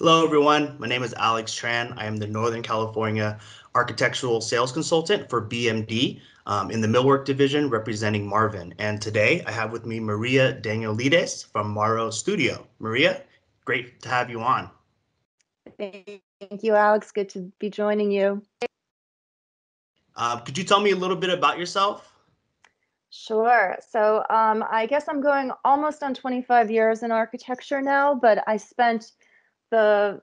Hello, everyone. My name is Alex Tran. I am the Northern California Architectural Sales Consultant for BMD um, in the millwork division representing Marvin. And today I have with me Maria Danielides from Maro Studio. Maria, great to have you on. Thank you, Alex. Good to be joining you. Uh, could you tell me a little bit about yourself? Sure. So um, I guess I'm going almost on 25 years in architecture now, but I spent the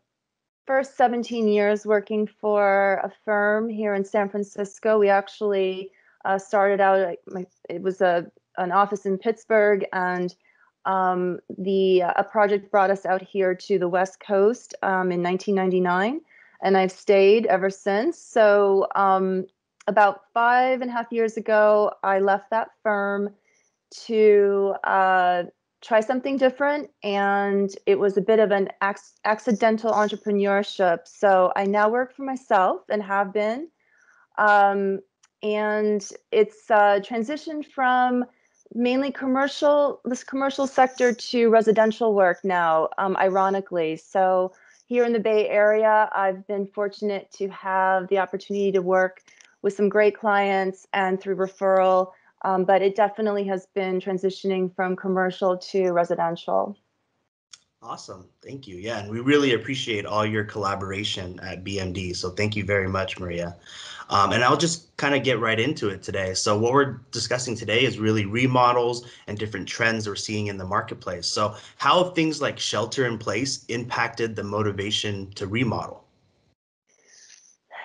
first 17 years working for a firm here in San Francisco. We actually uh, started out, it was a, an office in Pittsburgh, and um, the a project brought us out here to the West Coast um, in 1999, and I've stayed ever since. So um, about five and a half years ago, I left that firm to uh, try something different and it was a bit of an ac- accidental entrepreneurship. So i now work for myself and have been. Um, and it's uh, transitioned from mainly commercial this commercial sector to residential work now um, ironically. So here in the bay area i've been fortunate to have the opportunity to work with some great clients and through referral um, but it definitely has been transitioning from commercial to residential. Awesome. Thank you. Yeah, and we really appreciate all your collaboration at BMD. So thank you very much, Maria. Um, and I'll just kind of get right into it today. So what we're discussing today is really remodels and different trends we're seeing in the marketplace. So how have things like shelter in place impacted the motivation to remodel?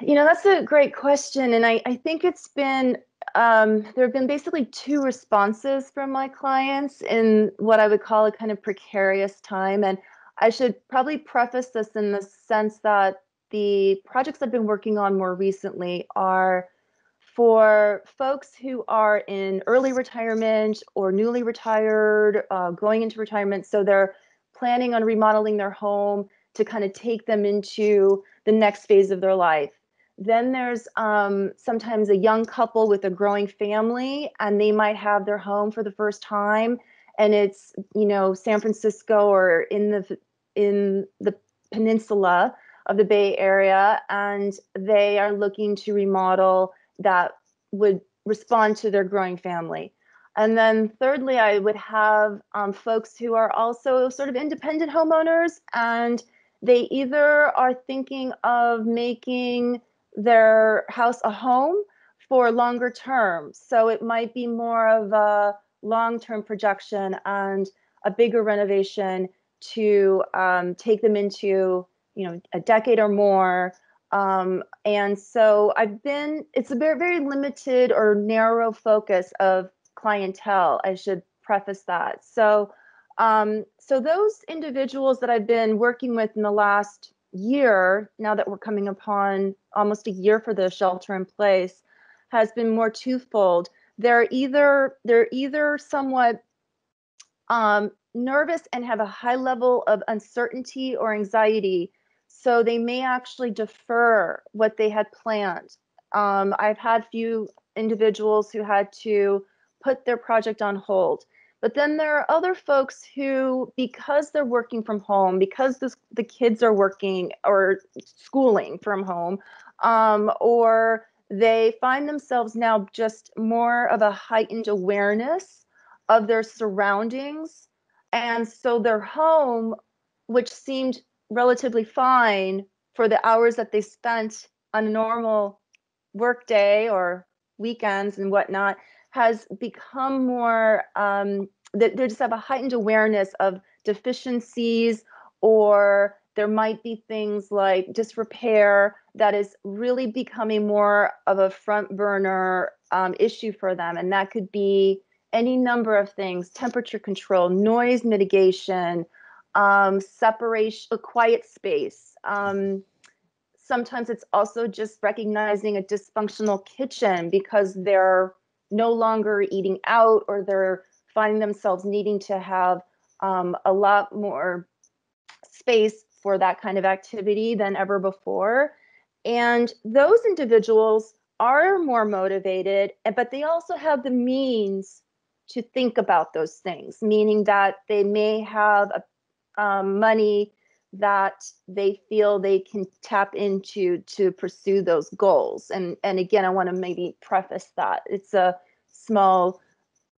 You know, that's a great question. And I, I think it's been um, there have been basically two responses from my clients in what I would call a kind of precarious time. And I should probably preface this in the sense that the projects I've been working on more recently are for folks who are in early retirement or newly retired, uh, going into retirement. So they're planning on remodeling their home to kind of take them into the next phase of their life. Then there's um, sometimes a young couple with a growing family, and they might have their home for the first time, and it's you know San Francisco or in the in the peninsula of the Bay Area, and they are looking to remodel that would respond to their growing family. And then thirdly, I would have um, folks who are also sort of independent homeowners, and they either are thinking of making their house a home for longer term. So it might be more of a long term projection and a bigger renovation to um, take them into you know a decade or more um, and so i've been it's a very very limited or narrow focus of clientele i should preface that so um, so those individuals that i've been working with in the last year, now that we're coming upon almost a year for the shelter in place, has been more twofold. They're either they're either somewhat um, nervous and have a high level of uncertainty or anxiety, so they may actually defer what they had planned. Um, I've had few individuals who had to put their project on hold but then there are other folks who, because they're working from home, because this, the kids are working or schooling from home, um, or they find themselves now just more of a heightened awareness of their surroundings. And so their home, which seemed relatively fine for the hours that they spent on a normal workday or weekends and whatnot, has become more um, that they just have a heightened awareness of deficiencies or there might be things like disrepair that is really becoming more of a front burner um, issue for them. And that could be any number of things temperature control noise mitigation um, separation a quiet space. Um, sometimes it's also just recognizing a dysfunctional kitchen because they're no longer eating out or they're finding themselves needing to have um, a lot more space for that kind of activity than ever before. And those individuals are more motivated, but they also have the means to think about those things, meaning that they may have a, um, money that they feel they can tap into to pursue those goals. And and again, I want to maybe preface that it's a small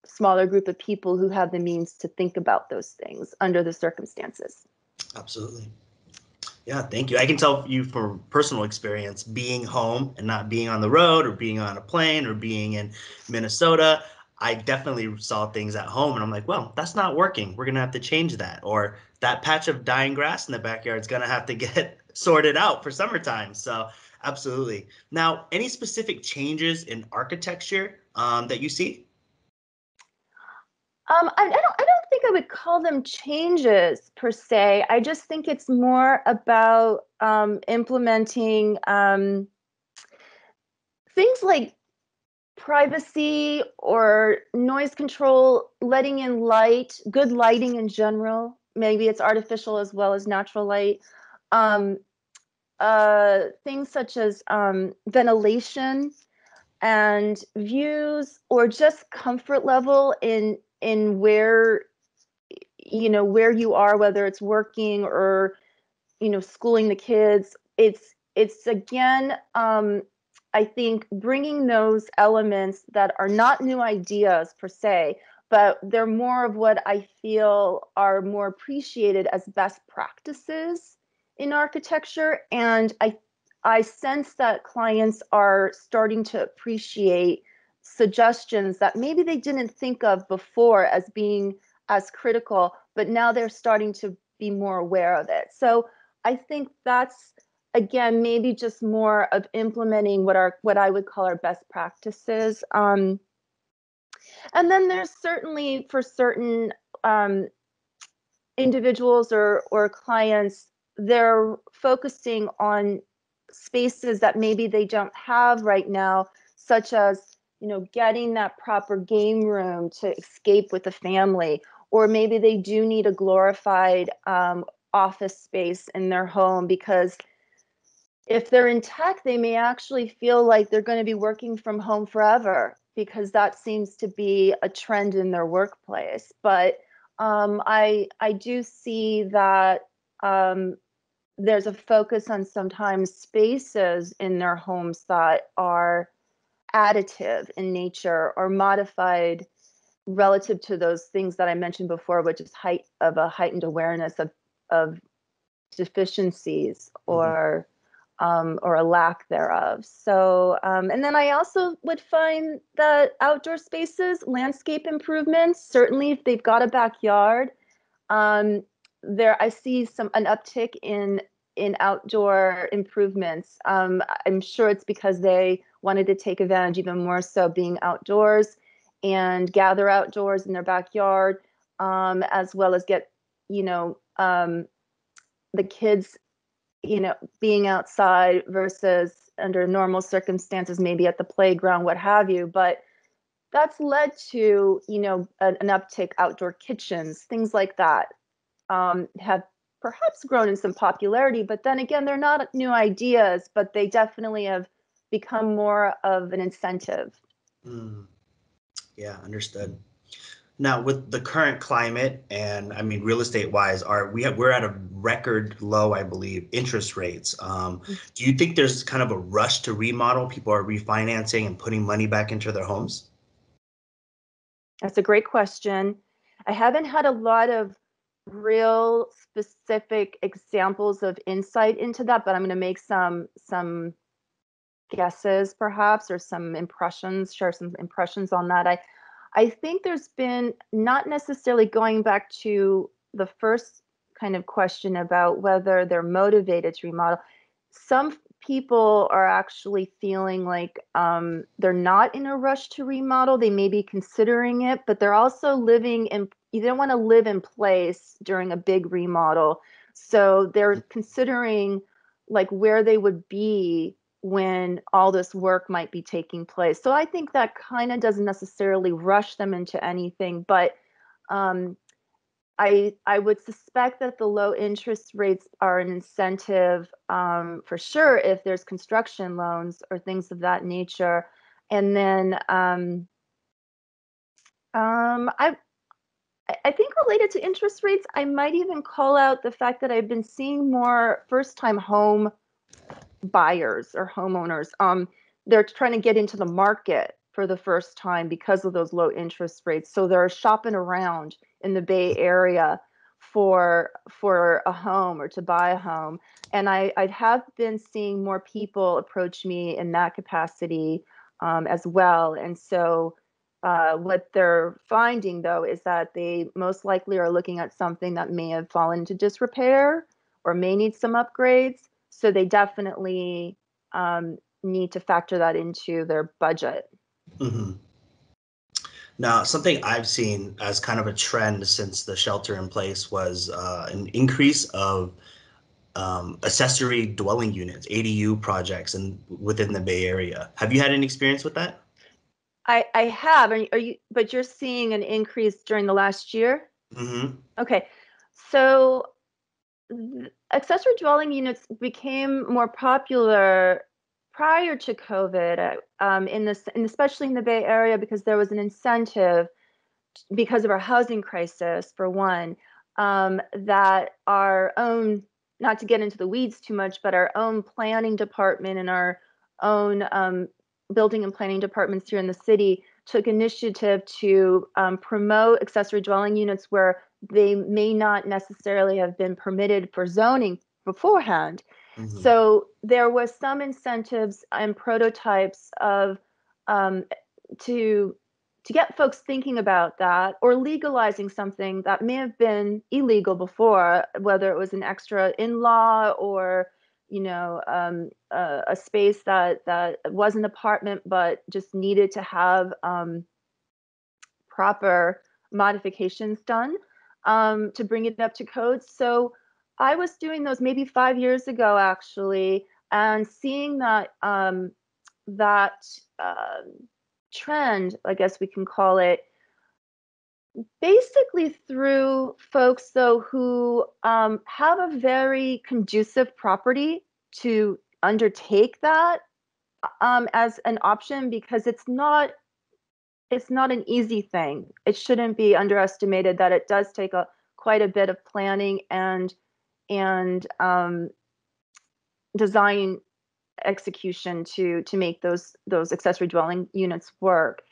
smaller group of people who have the means to think about those things under the circumstances. Absolutely. Yeah, thank you. I can tell you from personal experience being home and not being on the road or being on a plane or being in Minnesota. I definitely saw things at home and I'm like, well, that's not working. We're going to have to change that. Or that patch of dying grass in the backyard is going to have to get sorted out for summertime. So, absolutely. Now, any specific changes in architecture um, that you see? Um, I, I, don't. I don't think I would call them changes per se. I just think it's more about um, implementing um, things like privacy or noise control, letting in light, good lighting in general. Maybe it's artificial as well as natural light. Um, uh, things such as um, ventilation and views, or just comfort level in in where you know where you are whether it's working or you know schooling the kids it's it's again um i think bringing those elements that are not new ideas per se but they're more of what i feel are more appreciated as best practices in architecture and i i sense that clients are starting to appreciate suggestions that maybe they didn't think of before as being as critical, but now they're starting to be more aware of it. So I think that's again maybe just more of implementing what are what I would call our best practices. Um, and then there's certainly for certain um, individuals or or clients, they're focusing on spaces that maybe they don't have right now, such as you know, getting that proper game room to escape with the family, or maybe they do need a glorified um, office space in their home because if they're in tech, they may actually feel like they're going to be working from home forever because that seems to be a trend in their workplace. But um, I I do see that um, there's a focus on sometimes spaces in their homes that are additive in nature or modified relative to those things that I mentioned before, which is height of a heightened awareness of of deficiencies mm-hmm. or. Um, or a lack thereof. So, um, and then I also would find that outdoor spaces, landscape improvements, certainly if they've got a backyard, um, there I see some an uptick in in outdoor improvements. Um, I'm sure it's because they wanted to take advantage even more so being outdoors and gather outdoors in their backyard, um, as well as get, you know, um, the kids, you know, being outside versus under normal circumstances, maybe at the playground, what have you. But that's led to, you know, an, an uptick outdoor kitchens, things like that um, have perhaps grown in some popularity, but then again, they're not new ideas, but they definitely have become more of an incentive. Mm. Yeah, understood. Now, with the current climate, and I mean, real estate wise, are we have, we're at a record low, I believe, interest rates. Um, do you think there's kind of a rush to remodel? People are refinancing and putting money back into their homes. That's a great question. I haven't had a lot of real specific examples of insight into that, but I'm going to make some some guesses perhaps or some impressions, share some impressions on that. I I think there's been not necessarily going back to the first kind of question about whether they're motivated to remodel. Some people are actually feeling like um, they're not in a rush to remodel. They may be considering it, but they're also living in you don't want to live in place during a big remodel. So they're mm. considering like where they would be when all this work might be taking place. So I think that kind of doesn't necessarily rush them into anything, but um, I I would suspect that the low interest rates are an incentive um, for sure if there's construction loans or things of that nature, and then um, um, I I, think related to interest rates, I might even call out the fact that I've been seeing more first-time home buyers or homeowners. Um, they're trying to get into the market for the first time because of those low interest rates. So they're shopping around in the Bay Area for for a home or to buy a home. And I, I have been seeing more people approach me in that capacity um, as well. And so uh, what they're finding though is that they most likely are looking at something that may have fallen into disrepair or may need some upgrades. So they definitely um, need to factor that into their budget. Mm-hmm. Now, something I've seen as kind of a trend since the shelter in place was uh, an increase of um, accessory dwelling units, ADU projects, and within the Bay Area. Have you had any experience with that? I, I have. Are you, are you, but you're seeing an increase during the last year? Mm-hmm. Okay. So accessory dwelling units became more popular prior to COVID, uh, um, in this, and especially in the Bay Area, because there was an incentive because of our housing crisis, for one, um, that our own, not to get into the weeds too much, but our own planning department and our own um, building and planning departments here in the city took initiative to um, promote accessory dwelling units where they may not necessarily have been permitted for zoning beforehand. Mm-hmm. So there was some incentives and prototypes of um, to to get folks thinking about that or legalizing something that may have been illegal before, whether it was an extra in law or you know um, a, a, space that that was an apartment but just needed to have um, proper modifications done um, to bring it up to code. So I was doing those maybe five years ago, actually, and seeing that um, that uh, trend, I guess we can call it, basically through folks though who um, have a very conducive property to undertake that um, as an option because it's not it's not an easy thing. It shouldn't be underestimated that it does take a quite a bit of planning and and um, design execution to to make those those accessory dwelling units work.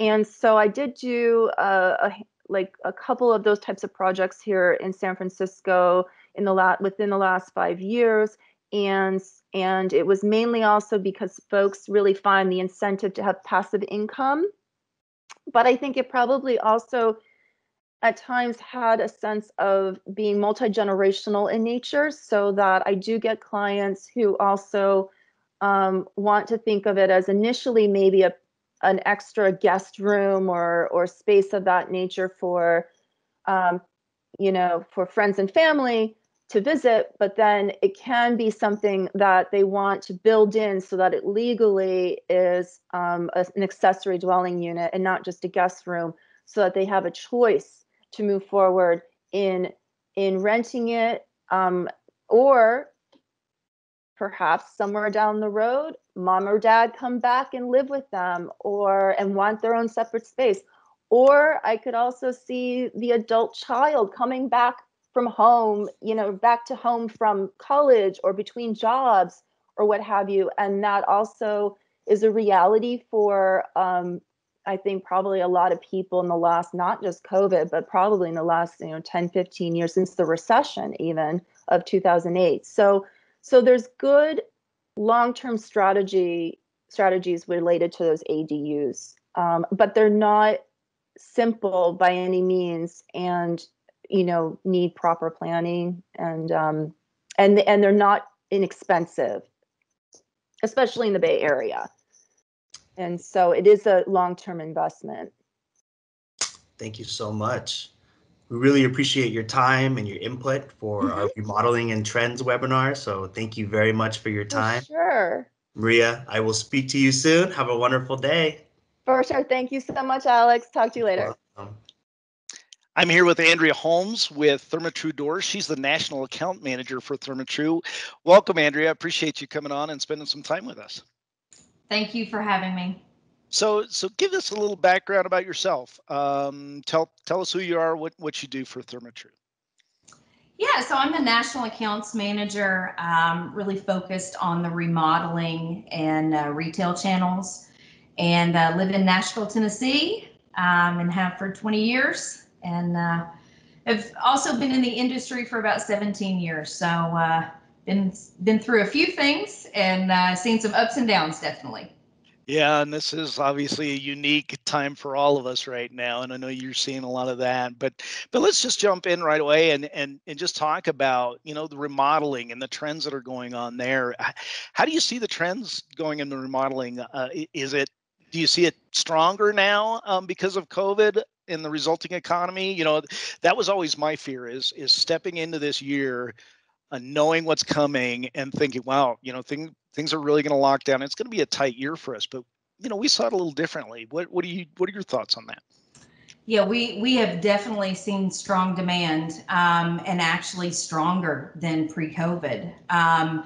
And so I did do a, a like a couple of those types of projects here in San Francisco in the lat within the last five years. And and it was mainly also because folks really find the incentive to have passive income. But I think it probably also at times had a sense of being multi-generational in nature so that I do get clients who also um, want to think of it as initially maybe a an extra guest room or or space of that nature for um, you know for friends and family to visit but then it can be something that they want to build in so that it legally is um, a, an accessory dwelling unit and not just a guest room so that they have a choice to move forward in in renting it um, or perhaps somewhere down the road mom or dad come back and live with them or and want their own separate space or i could also see the adult child coming back from home you know back to home from college or between jobs or what have you and that also is a reality for um, I think probably a lot of people in the last, not just COVID, but probably in the last, you know, 10, 15 years since the recession even of 2008. So, so there's good long-term strategy strategies related to those ADUs, um, but they're not simple by any means, and you know need proper planning and um, and and they're not inexpensive, especially in the Bay Area. And so it is a long-term investment. Thank you so much. We really appreciate your time and your input for mm-hmm. our remodeling and trends webinar. So thank you very much for your time. For sure. Maria, I will speak to you soon. Have a wonderful day. For sure. Thank you so much, Alex. Talk to you later. I'm here with Andrea Holmes with Therma-Tru Doors. She's the national account manager for Therma-Tru. Welcome, Andrea. Appreciate you coming on and spending some time with us. Thank you for having me. So, so give us a little background about yourself. Um, tell tell us who you are, what what you do for Therma-Tru. Yeah, so I'm the national accounts manager, um, really focused on the remodeling and uh, retail channels, and uh, live in Nashville, Tennessee, um, and have for 20 years, and uh, have also been in the industry for about 17 years. So, uh, been been through a few things and uh, seen some ups and downs, definitely. Yeah, and this is obviously a unique time for all of us right now, and I know you're seeing a lot of that. But but let's just jump in right away and and and just talk about you know the remodeling and the trends that are going on there. How do you see the trends going in the remodeling? Uh, is it do you see it stronger now um, because of COVID and the resulting economy? You know, that was always my fear is is stepping into this year uh, knowing what's coming and thinking, wow, you know, thing, things are really going to lock down. It's going to be a tight year for us, but you know, we saw it a little differently. What what do you what are your thoughts on that? Yeah, we we have definitely seen strong demand um, and actually stronger than pre-COVID. Um,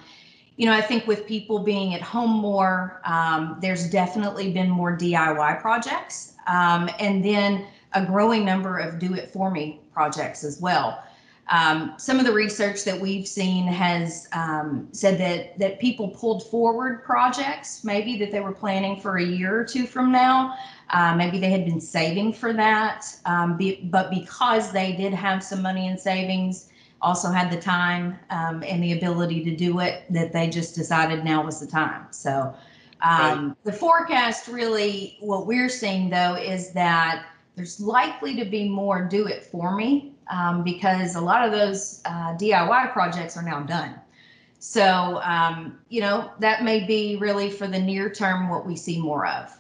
you know, I think with people being at home more, um, there's definitely been more DIY projects, um, and then a growing number of do-it-for-me projects as well. Um, some of the research that we've seen has um, said that that people pulled forward projects, maybe that they were planning for a year or two from now. Uh, maybe they had been saving for that, um, be, but because they did have some money in savings, also had the time um, and the ability to do it, that they just decided now was the time. So um, right. the forecast really, what we're seeing though, is that there's likely to be more do it for me um, because a lot of those uh, DIY projects are now done. So, um, you know, that may be really for the near term what we see more of.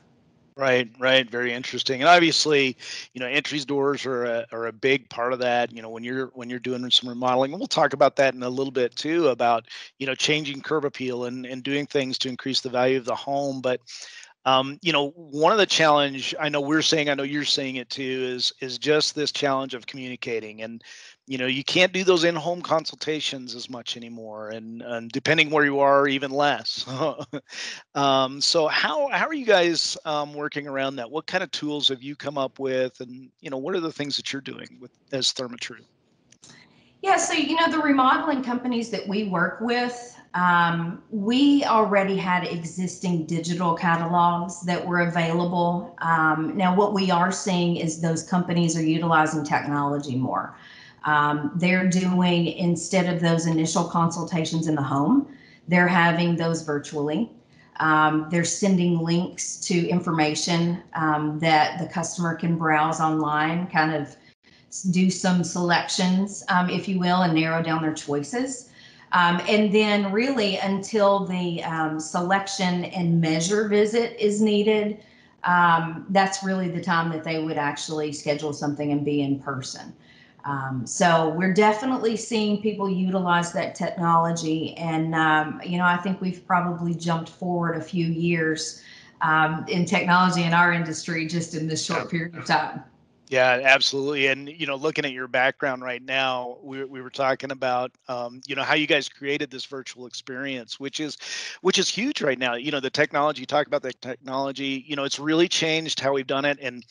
Right, right. Very interesting. And obviously, you know, entries doors are a, are a big part of that. You know, when you're when you're doing some remodeling, and we'll talk about that in a little bit too, about you know changing curb appeal and and doing things to increase the value of the home. But um, you know, one of the challenge I know we're saying, I know you're saying it too, is is just this challenge of communicating. And you know, you can't do those in-home consultations as much anymore, and, and depending where you are, even less. um, so how how are you guys um, working around that? What kind of tools have you come up with, and you know, what are the things that you're doing with as Therma-Tru? Yeah, so you know, the remodeling companies that we work with um, we already had existing digital catalogs that were available. Um, now, what we are seeing is those companies are utilizing technology more. Um, they're doing, instead of those initial consultations in the home, they're having those virtually. Um, they're sending links to information um, that the customer can browse online, kind of do some selections, um, if you will, and narrow down their choices. Um, and then really until the um, selection and measure visit is needed, um, that's really the time that they would actually schedule something and be in person. Um, so we're definitely seeing people utilize that technology. And, um, you know, I think we've probably jumped forward a few years um, in technology in our industry just in this short period of time. Yeah, absolutely. And you know, looking at your background right now, we we were talking about um, you know how you guys created this virtual experience, which is which is huge right now. You know, the technology. Talk about the technology. You know, it's really changed how we've done it, and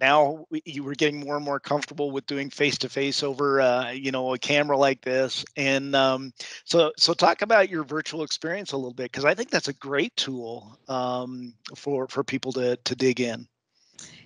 now you were getting more and more comfortable with doing face to face over uh, you know a camera like this. And um, so so talk about your virtual experience a little bit because I think that's a great tool um, for for people to to dig in.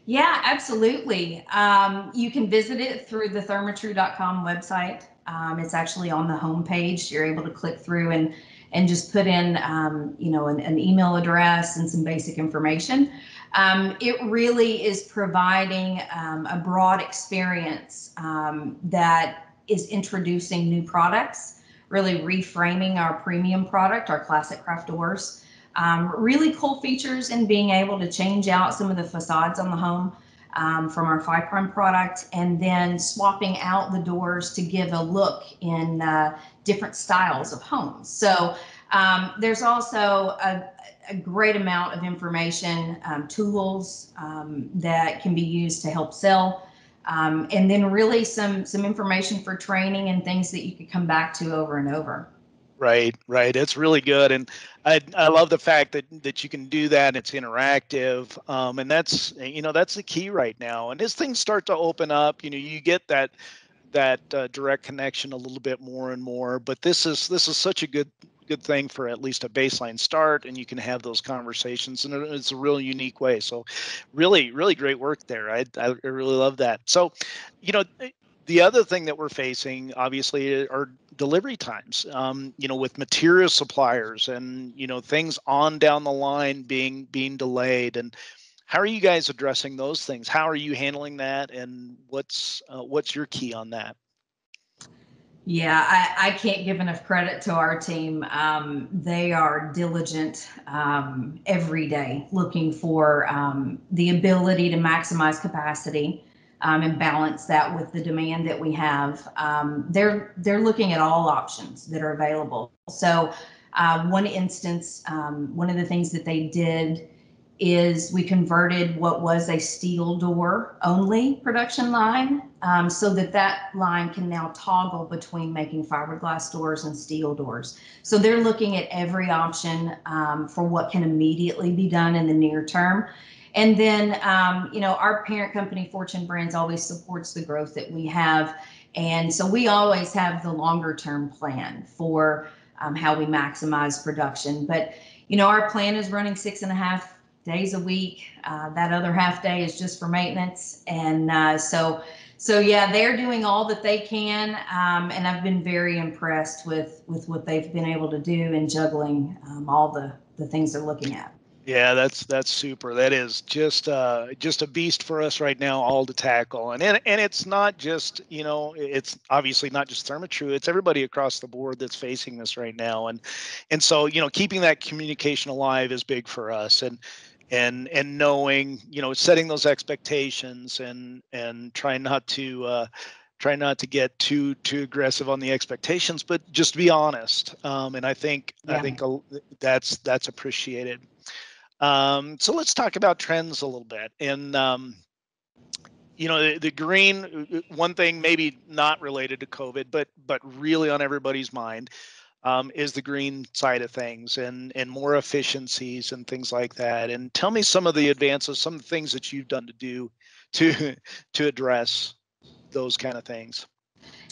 Yeah, absolutely. Um, you can visit it through the thermatru.com website. Um, it's actually on the homepage. You're able to click through and and just put in, um, you know, an, an, email address and some basic information. Um, it really is providing um, a broad experience um, that is introducing new products, really reframing our premium product, our classic craft doors. Um, really cool features in being able to change out some of the facades on the home um, from our five prime product and then swapping out the doors to give a look in uh, different styles of homes. So um, there's also a, a, great amount of information, um, tools um, that can be used to help sell. Um, and then really some some information for training and things that you could come back to over and over. Right, right. It's really good, and I I love the fact that that you can do that. It's interactive, um, and that's you know that's the key right now. And as things start to open up, you know, you get that that uh, direct connection a little bit more and more. But this is this is such a good good thing for at least a baseline start and you can have those conversations and it's a real unique way so really really great work there i, I really love that so you know the other thing that we're facing obviously are delivery times um, you know with material suppliers and you know things on down the line being being delayed. And how are you guys addressing those things? How are you handling that? And what's uh, what's your key on that? Yeah, I, I can't give enough credit to our team. Um, they are diligent um, every day looking for um, the ability to maximize capacity um, and balance that with the demand that we have. Um, they're they're looking at all options that are available. So, uh, one instance, um, one of the things that they did is we converted what was a steel door only production line um, so that that line can now toggle between making fiberglass doors and steel doors. So they're looking at every option um, for what can immediately be done in the near term. And then, um, you know, our parent company, Fortune Brands, always supports the growth that we have. And so we always have the longer term plan for um, how we maximize production. But, you know, our plan is running six and a half days a week. Uh, that other half day is just for maintenance. And uh, so, so yeah, they're doing all that they can, um, and I've been very impressed with with what they've been able to do in juggling um, all the the things they're looking at. Yeah, that's that's super. That is just uh, just a beast for us right now, all to tackle. And, and and it's not just you know, it's obviously not just Therma-Tru. It's everybody across the board that's facing this right now. And and so you know, keeping that communication alive is big for us. And and and knowing you know setting those expectations and and trying not to uh, try not to get too too aggressive on the expectations but just be honest um, and i think yeah. i think that's that's appreciated um, so let's talk about trends a little bit and um, you know the, the, green uh, one thing maybe not related to covid but but really on everybody's mind um, is the green side of things and and more efficiencies and things like that. And tell me some of the advances, some of the things that you've done to do to to address those kind of things.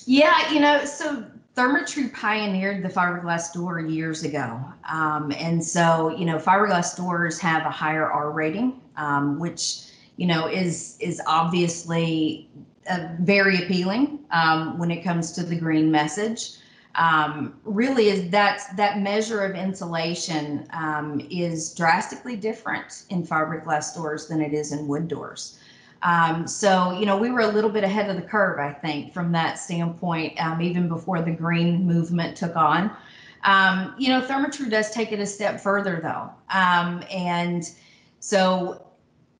Yeah, you know, so Therma-Tru pioneered the fiberglass door years ago. Um, and so, you know, fiberglass doors have a higher R rating, um, which, you know, is is obviously uh, very appealing um, when it comes to the green message um, really is that that measure of insulation um, is drastically different in fiberglass doors than it is in wood doors. Um, so, you know, we were a little bit ahead of the curve, I think, from that standpoint, um, even before the green movement took on. Um, you know, Therma-Tru does take it a step further, though. Um, and so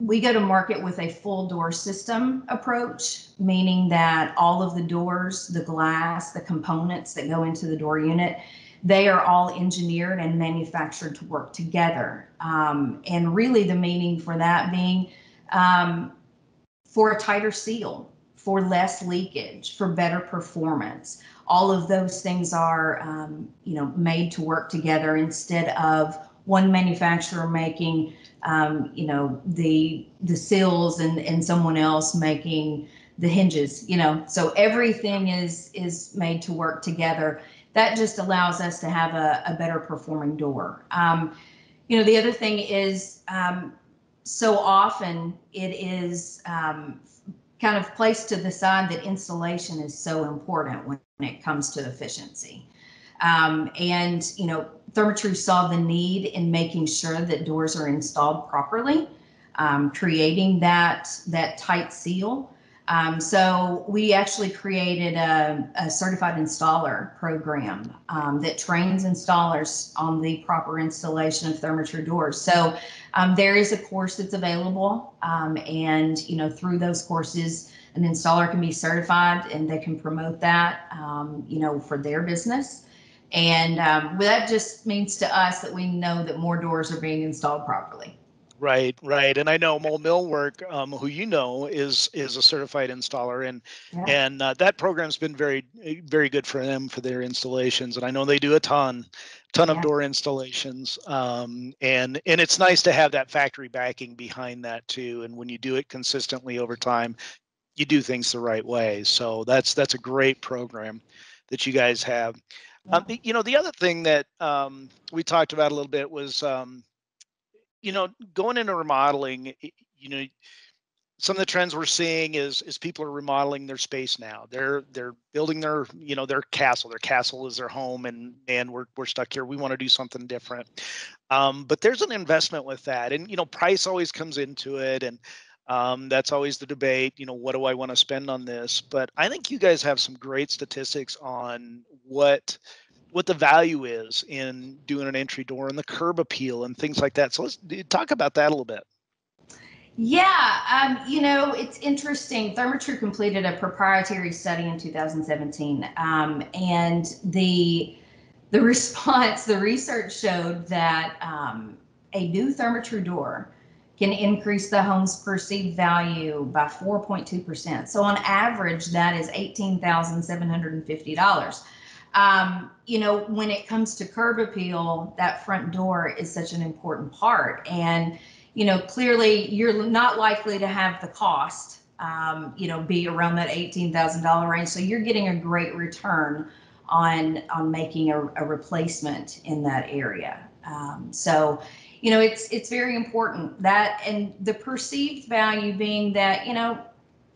we go to market with a full door system approach, meaning that all of the doors, the glass, the components that go into the door unit, they are all engineered and manufactured to work together. Um, and really, the meaning for that being um, for a tighter seal, for less leakage, for better performance. All of those things are, um, you know, made to work together instead of one manufacturer making um, you know, the the seals and and someone else making the hinges, you know. So everything is is made to work together. That just allows us to have a, a better performing door. Um, you know, the other thing is um, so often it is um, kind of placed to the side that installation is so important when it comes to efficiency. Um, and, you know, Therma-Tru saw the need in making sure that doors are installed properly, um, creating that, that tight seal. Um, so we actually created a, a certified installer program um, that trains installers on the proper installation of Therma-Tru doors. So um, there is a course that's available, um, and you know through those courses, an installer can be certified and they can promote that, um, you know, for their business. And um, that just means to us that we know that more doors are being installed properly. Right, right, and I know Moehl Millwork, um, who you know is is a certified installer, and Yeah. and uh, that program's been very very good for them for their installations, and I know they do a ton, ton Yeah. of door installations, um, and and it's nice to have that factory backing behind that too, and when you do it consistently over time, you do things the right way. So that's that's a great program that you guys have. Um, you know, the other thing that um, we talked about a little bit was, um, you know, going into remodeling. You know, some of the trends we're seeing is is people are remodeling their space now. They're they're building their you know their castle. Their castle is their home, and and we're we're stuck here. We want to do something different. Um, but there's an investment with that, and you know, price always comes into it, and um, that's always the debate. You know, what do I want to spend on this? But I think you guys have some great statistics on what what the value is in doing an entry door and the curb appeal and things like that. So let's talk about that a little bit. Yeah, um, you know, it's interesting. Therma-Tru completed a proprietary study in 2017, um, and the the response, the research showed that um, a new Therma-Tru door can increase the home's perceived value by 4.2%. So on average, that is $18,750. Um, you know, when it comes to curb appeal, that front door is such an important part. And you know, clearly you're not likely to have the cost, um, you know, be around that eighteen thousand dollar range. So you're getting a great return on on making a, a replacement in that area. Um, so, you know, it's it's very important that and the perceived value being that you know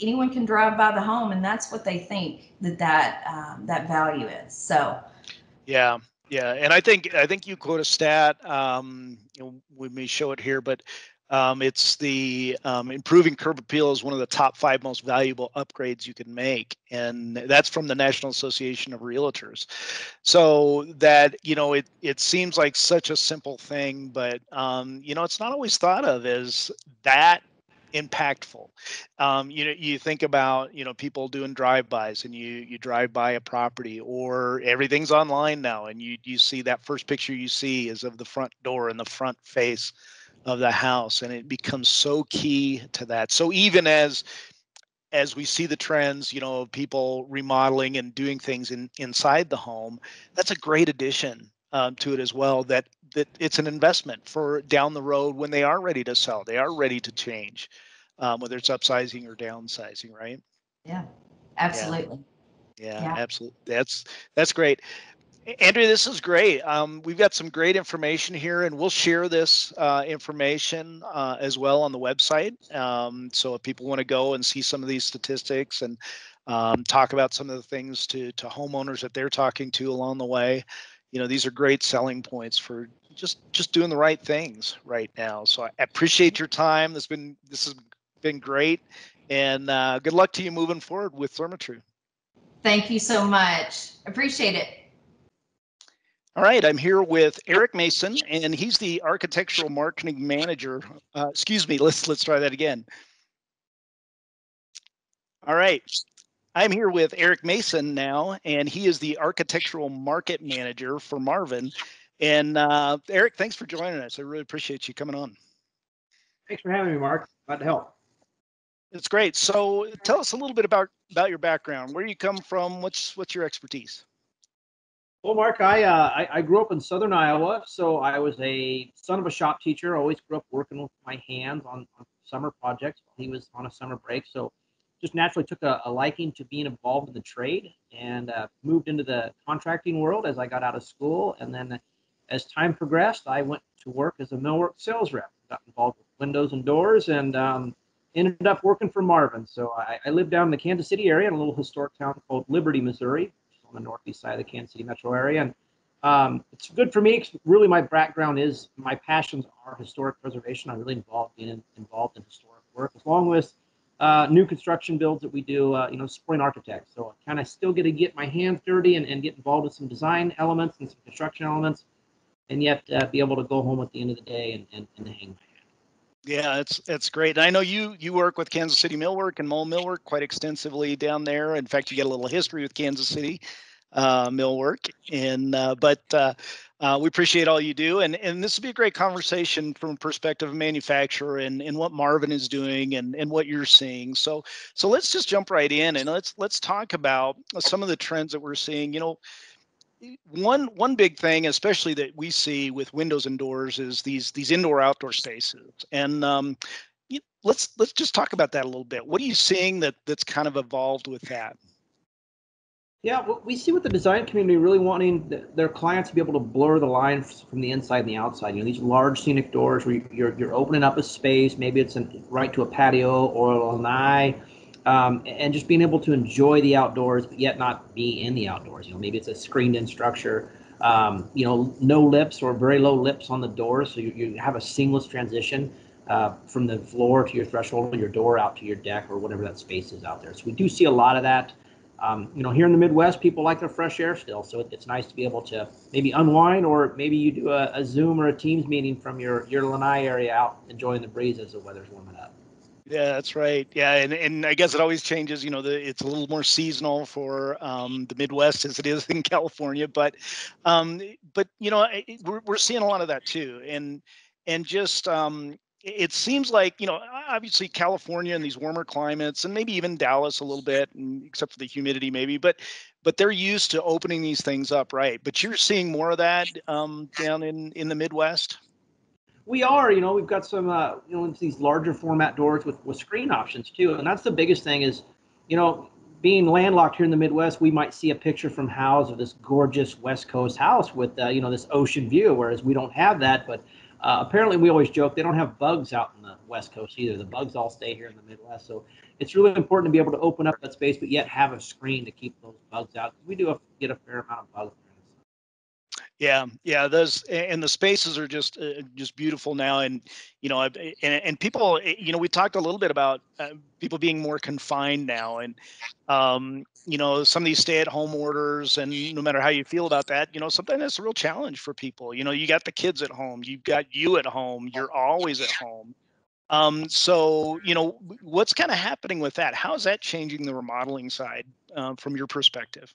anyone can drive by the home and that's what they think that that um, that value is. So. Yeah, yeah, and I think I think you quote a stat. Um, you know, we may show it here, but um, it's the um, improving curb appeal is one of the top five most valuable upgrades you can make, and that's from the National Association of Realtors. So that you know, it it seems like such a simple thing, but um, you know, it's not always thought of as that impactful. Um, you know, you think about you know people doing drive-bys, and you you drive by a property, or everything's online now, and you you see that first picture you see is of the front door and the front face of the house, and it becomes so key to that. So even as as we see the trends, you know, of people remodeling and doing things in inside the home, that's a great addition um, to it as well. That that it's an investment for down the road when they are ready to sell, they are ready to change, um, whether it's upsizing or downsizing, right? Yeah, absolutely. Yeah, Yeah. absolutely. That's that's great. Andrea, this is great. Um, we've got some great information here, and we'll share this uh, information uh, as well on the website. Um, so if people want to go and see some of these statistics and um, talk about some of the things to to homeowners that they're talking to along the way, you know, these are great selling points for just just doing the right things right now. So I appreciate your time. This been this has been great, and uh, good luck to you moving forward with Therma-Tru. Thank you so much. Appreciate it. All right, I'm here with Eric Mason, and he's the architectural marketing manager. Uh, excuse me, let's let's try that again. All right, I'm here with Eric Mason now, and he is the architectural market manager for Marvin. And uh, Eric, thanks for joining us. I really appreciate you coming on. Thanks for having me, Mark. Glad to help. It's great. So, tell us a little bit about about your background. Where you come from? What's what's your expertise? Well, Mark, I, uh, I I grew up in southern Iowa, so I was a son of a shop teacher. Always grew up working with my hands on, on summer projects. He was on a summer break, so just naturally took a, a liking to being involved in the trade and uh, moved into the contracting world as I got out of school. And then, as time progressed, I went to work as a millwork sales rep. Got involved with windows and doors, and um, ended up working for Marvin. So I, I live down in the Kansas City area in a little historic town called Liberty, Missouri, which is on the northeast side of the Kansas City metro area. And um, it's good for me. 'cause really, my background is my passions are historic preservation. I'm really involved in involved in historic work, along with uh, new construction builds that we do. Uh, you know, supporting architects. So I kind of still get to get my hands dirty and, and get involved with some design elements and some construction elements, and yet uh, be able to go home at the end of the day and, and, and hang my hat. Yeah, it's it's great. And I know you you work with Kansas City Millwork and Moehl Millwork quite extensively down there. In fact, you get a little history with Kansas City uh, Millwork. And uh, but uh, Uh, we appreciate all you do, and and this will be a great conversation from a perspective of manufacturer and and what Marvin is doing and and what you're seeing. So so let's just jump right in and let's let's talk about some of the trends that we're seeing. You know, one one big thing, especially that we see with windows and doors, is these these indoor outdoor spaces. And um, let's let's just talk about that a little bit. What are you seeing that that's kind of evolved with that? Yeah, we see with the design community really wanting their clients to be able to blur the lines from the inside and the outside. You know, these large scenic doors where you're you're opening up a space, maybe it's an, right to a patio or a lanai, um, and just being able to enjoy the outdoors, but yet not be in the outdoors. You know, maybe it's a screened-in structure. Um, you know, no lips or very low lips on the door, so you, you have a seamless transition uh, from the floor to your threshold, or your door out to your deck, or whatever that space is out there. So we do see a lot of that. Um, you know, here in the Midwest, people like their fresh air still, so it's nice to be able to maybe unwind, or maybe you do a, a Zoom or a Teams meeting from your your lanai area out, enjoying the breeze as the weather's warming up. Yeah, that's right. Yeah, and, and I guess it always changes. You know, the, it's a little more seasonal for um, the Midwest as it is in California, but um, but you know, we're we're seeing a lot of that too, and and just um, it seems like you know obviously california and these warmer climates and maybe even dallas a little bit and except for the humidity maybe but but they're used to opening these things up right? But you're seeing more of that um, down in in the midwest? We are you know we've got some uh, you know these larger format doors with with screen options too and that's the biggest thing is you know being landlocked here in the midwest we might see a picture from Houzz of this gorgeous west coast house with uh, you know this ocean view whereas we don't have that but uh, apparently, we always joke they don't have bugs out in the West Coast either. The bugs all stay here in the Midwest. So it's really important to be able to open up that space, but yet have a screen to keep those bugs out. We do get a fair amount of bugs yeah, yeah, those and the spaces are just uh, just beautiful now, and you know, and, and people, eh, you know, we talked a little bit about uh, people being more confined now, and um, you know, some of these stay-at-home orders, and no matter how you feel about that, you know, sometimes that's a real challenge for people. You know, you got the kids at home, you've got you at home, you're always at home. Um, so, you know, what's kind of happening with that? How is that changing the remodeling side uh, from your perspective?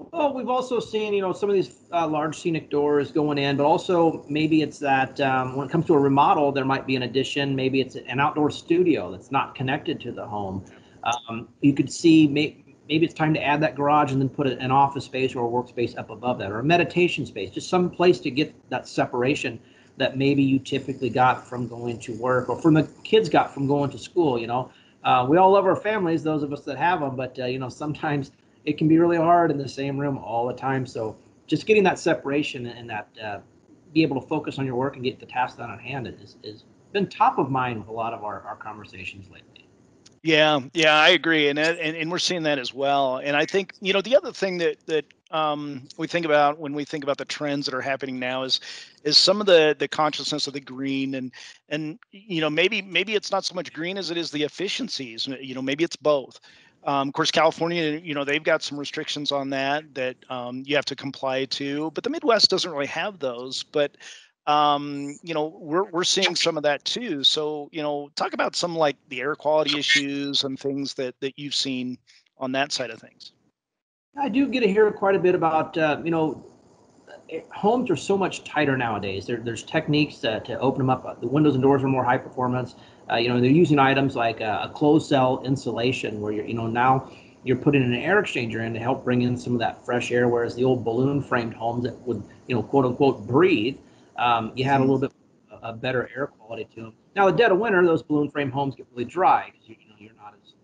Well, we've also seen, you know, some of these uh, large scenic doors going in, but also maybe it's that um, when it comes to a remodel, there might be an addition. Maybe it's an outdoor studio that's not connected to the home. Um, you could see may, maybe it's time to add that garage and then put an office space or a workspace up above that, or a meditation space, just some place to get that separation that maybe you typically got from going to work or from the kids got from going to school. You know, uh, we all love our families, those of us that have them, but uh, you know sometimes it can be really hard in the same room all the time. So just getting that separation and that uh, be able to focus on your work and get the task done on hand is, is been top of mind with a lot of our, our conversations lately. Yeah, yeah, I agree, and, and and we're seeing that as well. And I think you know the other thing that that um, we think about when we think about the trends that are happening now is is some of the the consciousness of the green and and you know maybe maybe it's not so much green as it is the efficiencies. You know maybe it's both. Um, of course, California, you know, they've got some restrictions on that that um, you have to comply to, but the Midwest doesn't really have those. But um, you know, we're we're seeing some of that too. So, you know, talk about some like the air quality issues and things that that you've seen on that side of things. I do get to hear quite a bit about, uh, you know, homes are so much tighter nowadays. There, there's techniques to, to open them up. The windows and doors are more high performance. Uh, you know, they're using items like a, a closed cell insulation, where you're, you know, now you're putting an air exchanger in to help bring in some of that fresh air. Whereas the old balloon framed homes that would, you know, quote unquote breathe, um, you had a little bit a better air quality to them. Now, the dead of winter, those balloon frame homes get really dry because you, you know you're not as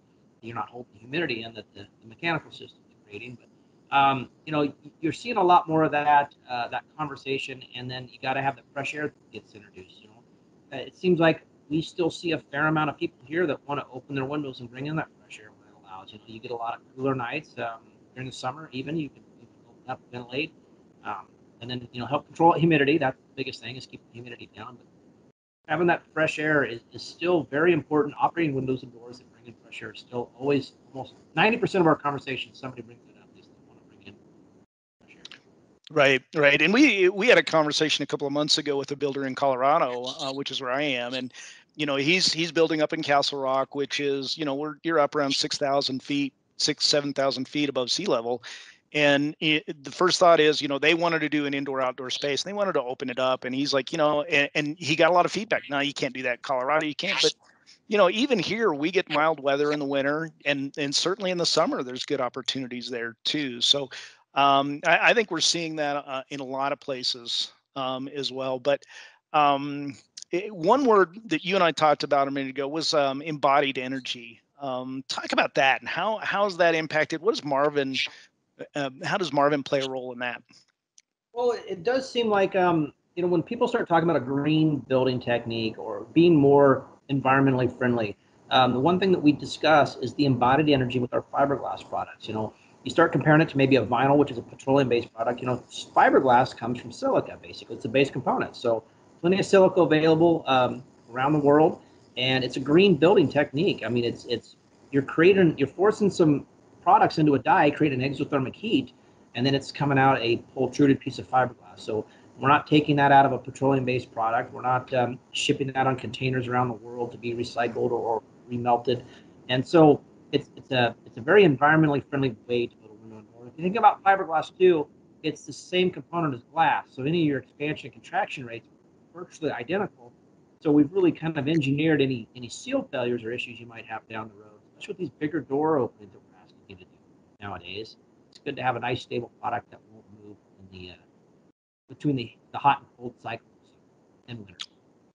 you're not holding humidity in that the, the mechanical system is creating. But um, you know, you're seeing a lot more of that uh, that conversation, and then you got to have the fresh air that gets introduced. You know, it seems like we still see a fair amount of people here that want to open their windows and bring in that fresh air when it allows. You know, you get a lot of cooler nights um, during the summer. Even you can, you can open up, ventilate, um, and then you know help control humidity. That's the biggest thing is keeping humidity down. But having that fresh air is, is still very important. Operating windows and doors that bring in fresh air is still always almost 90% of our conversations. Somebody brings it up. They want to bring in fresh air. Right, right, and we we had a conversation a couple of months ago with a builder in Colorado, uh, which is where I am, and you know he's he's building up in Castle Rock, which is you know we're you're up around six thousand feet, six seven thousand feet above sea level, and it, the first thought is, you know, they wanted to do an indoor outdoor space and they wanted to open it up. And he's like, you know, and, and he got a lot of feedback. No, you can't do that Colorado. You can't. But, you know, even here we get mild weather in the winter and, and certainly in the summer, there's good opportunities there too. So um, I, I, think we're seeing that uh, in a lot of places um, as well. But um, one word that you and I talked about a minute ago was um, embodied energy. Um, talk about that and how how has that impacted? What does Marvin um, how does Marvin play a role in that? Well, it does seem like um, you know when people start talking about a green building technique or being more environmentally friendly, um, the one thing that we discuss is the embodied energy with our fiberglass products. You know, you start comparing it to maybe a vinyl, which is a petroleum-based product. You know, fiberglass comes from silica, basically. It's a base component. So plenty of silica available um, around the world, and it's a green building technique. I mean, it's it's you're creating, you're forcing some products into a die, create an exothermic heat, and then it's coming out a pultruded piece of fiberglass. So we're not taking that out of a petroleum-based product. We're not um, shipping that on containers around the world to be recycled or, or remelted. And so it's it's a it's a very environmentally friendly way to build a window and. If you think about fiberglass too, it's the same component as glass. So any of your expansion and contraction rates virtually identical. So we've really kind of engineered any any seal failures or issues you might have down the road, especially with these bigger door openings that we're asking you to do nowadays. It's good to have a nice stable product that won't move in the uh, between the, the hot and cold cycles in winter.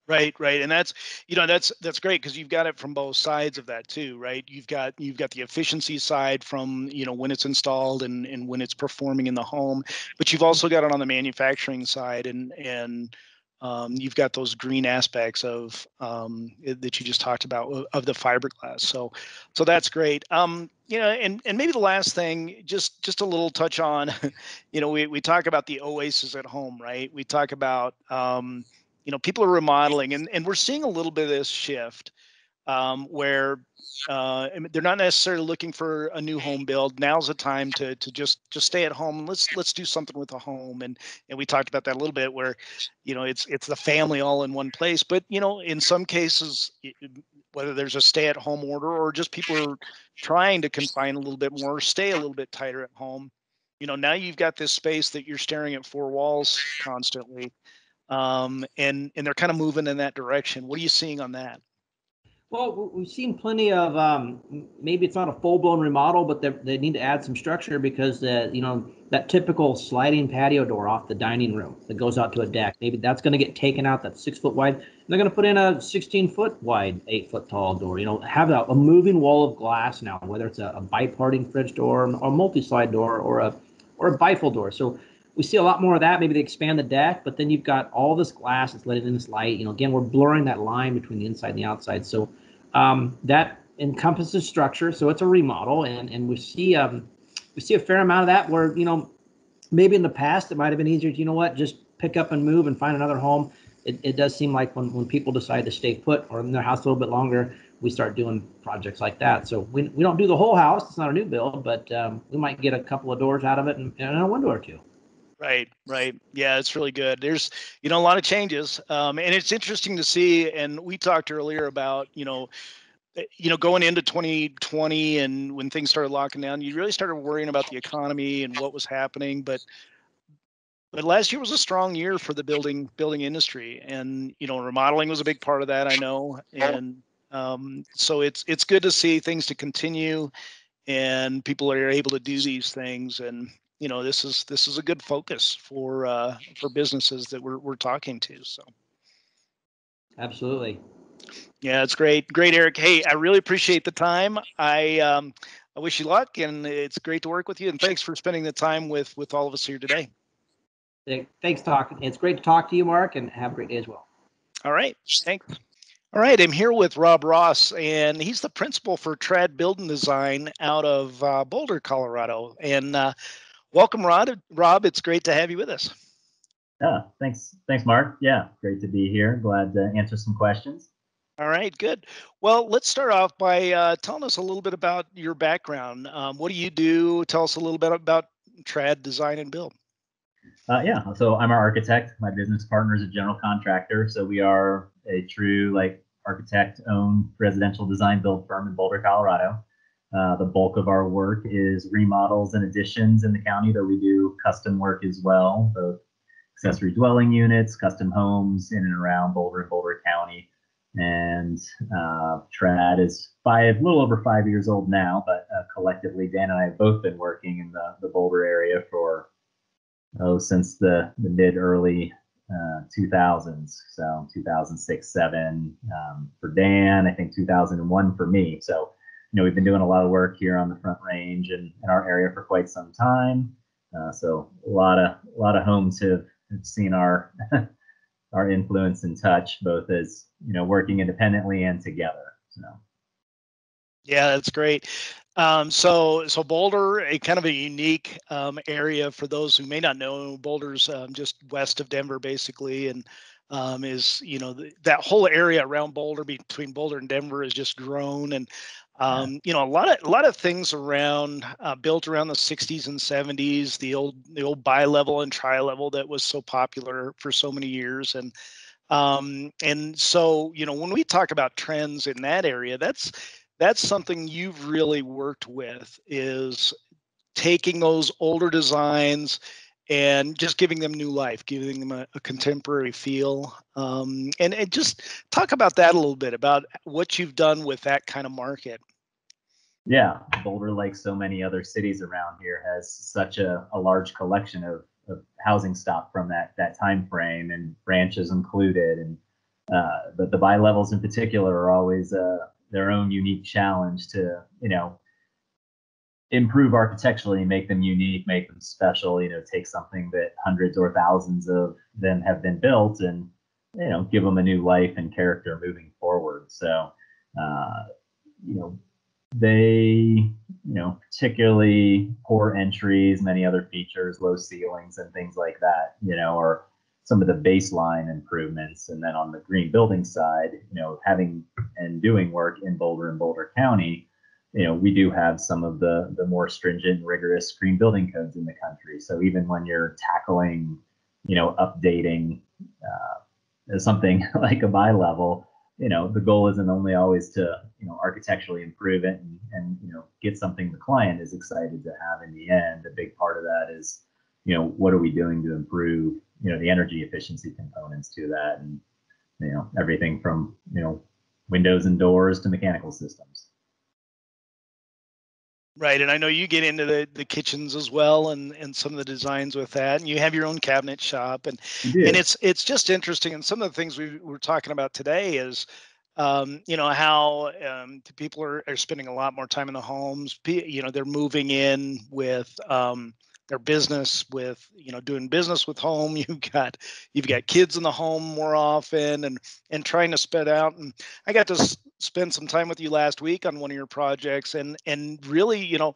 Right, right, and that's you know that's that's great because you've got it from both sides of that too, right? You've got you've got the efficiency side from you know when it's installed and and when it's performing in the home, but you've also got it on the manufacturing side and and um, you've got those green aspects of um, that you just talked about of the fiberglass. So, so that's great. Um, you know, and and maybe the last thing, just just a little touch on, you know, we we talk about the oasis at home, right? We talk about, um, you know, people are remodeling, and and we're seeing a little bit of this shift um, where uh, they're not necessarily looking for a new home build. Now's the time to to just just stay at home. Let's let's do something with the home, and and we talked about that a little bit, where you know it's it's the family all in one place. But you know, in some cases, whether there's a stay at home order or just people are trying to confine a little bit more, stay a little bit tighter at home. You know, now you've got this space that you're staring at four walls constantly, um, and and they're kind of moving in that direction. What are you seeing on that? Well, we've seen plenty of um, maybe it's not a full blown remodel, but they need to add some structure because the you know that typical sliding patio door off the dining room that goes out to a deck, maybe that's going to get taken out. That's six foot wide. They're going to put in a 16 foot wide, eight foot tall door. You know, have a, a moving wall of glass now, whether it's a, a biparting fridge door or a multi slide door or a or a bifold door. So we see a lot more of that. Maybe they expand the deck, but then you've got all this glass that's letting in this light. You know, again, we're blurring that line between the inside and the outside. So um, that encompasses structure. So it's a remodel, and and we see um, we see a fair amount of that where you know maybe in the past it might have been easier to you know what just pick up and move and find another home. It, it does seem like when, when people decide to stay put or in their house a little bit longer, we start doing projects like that. So we, we don't do the whole house. It's not a new build, but um, we might get a couple of doors out of it and, and a window or two. Right, right. Yeah, it's really good. There's, you know, a lot of changes. Um, and it's interesting to see. And we talked earlier about, you know, eh, you know, going into 2020 and when things started locking down, you really started worrying about the economy and what was happening. But but last year was a strong year for the building building industry, and you know, remodeling was a big part of that. I know, and um, so it's it's good to see things to continue, and people are able to do these things. And you know this is this is a good focus for uh, for businesses that we're we're talking to. So absolutely. Yeah, it's great, great, Eric. Hey, I really appreciate the time. I um, I wish you luck, and it's great to work with you. And thanks for spending the time with with all of us here today. Thanks, talk. It's great to talk to you, Mark, and have a great day as well. All right, thanks. All right, I'm here with Rob Ross, and he's the principal for Trad Building Design out of uh, Boulder, Colorado. And uh, welcome, Rod. Rob, it's great to have you with us. Yeah, thanks. Thanks, Mark. Yeah, great to be here. Glad to answer some questions. All right, good. Well, let's start off by uh, telling us a little bit about your background. Um, what do you do? Tell us a little bit about trad design and build. Uh, yeah, so I'm our architect. My business partner is a general contractor. So we are a true like architect-owned residential design build firm in Boulder, Colorado. Uh, the bulk of our work is remodels and additions in the county, though we do custom work as well, both accessory dwelling units, custom homes in and around Boulder and Boulder County. And uh, Trad is five, a little over five years old now, but uh, collectively, Dan and I have both been working in the, the Boulder area for, oh, since the, the mid early uh, 2000s. So 2006, seven um, for Dan, I think 2001 for me. So, you know, we've been doing a lot of work here on the Front Range and in our area for quite some time. Uh, so a lot of a lot of homes have, have seen our our influence and touch, both as you know, working independently and together. So. Yeah, that's great. Um, so, so Boulder, a kind of a unique um, area for those who may not know. Boulder's um, just west of Denver, basically, and um, is you know the, that whole area around Boulder, between Boulder and Denver, has just grown, and um, you know a lot of a lot of things around uh, built around the 60s and 70s, the old the old bi-level and tri-level that was so popular for so many years, and um, and so you know when we talk about trends in that area, that's that's something you've really worked with is taking those older designs and just giving them new life, giving them a, a contemporary feel. Um, and, and just talk about that a little bit about what you've done with that kind of market. Yeah, Boulder, like so many other cities around here, has such a, a large collection of, of housing stock from that that time frame, and ranches included. And uh, but the bi levels in particular are always uh, their own unique challenge to you know improve architecturally make them unique make them special you know take something that hundreds or thousands of them have been built and you know give them a new life and character moving forward so uh, you know they you know particularly poor entries many other features low ceilings and things like that you know or some of the baseline improvements. And then on the green building side, you know, having and doing work in Boulder and Boulder County, you know, we do have some of the the more stringent, rigorous green building codes in the country. So even when you're tackling, you know, updating uh, something like a bi level, you know, the goal isn't only always to you know architecturally improve it and, and you know get something the client is excited to have in the end. A big part of that is, you know, what are we doing to improve you know the energy efficiency components to that and you know everything from you know windows and doors to mechanical systems right and i know you get into the, the kitchens as well and and some of the designs with that and you have your own cabinet shop and and it's it's just interesting and some of the things we were talking about today is um, you know how um, people are, are spending a lot more time in the homes you know they're moving in with um, their business with you know doing business with home. You've got you've got kids in the home more often and and trying to spit out and i got to spend some time with you last week on one of your projects and and really you know